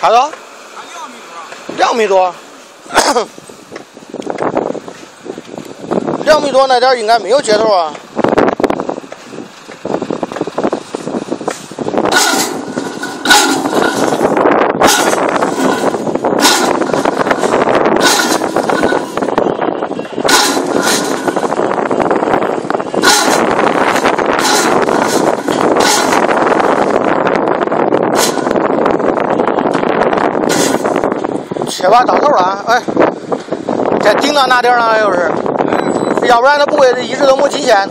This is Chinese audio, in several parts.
差多？两米多。两米多那点应该没有接头啊。切把到头了啊，哎，这顶到哪点了？又是，要不然他不会一直都没极限。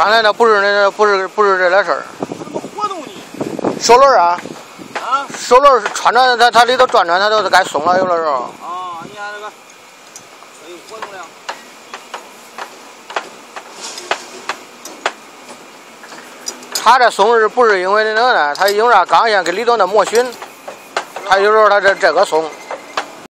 刚才那不是那不是不是这点事儿。怎么活动呢？手轮啊，啊手轮是穿着它它里头转转，它都是该松了，有的时候。啊，你看这个，可以活动了。它这松是不是因为那个呢？它因为啥？钢线跟里头那磨熏，它有时候它这这个松。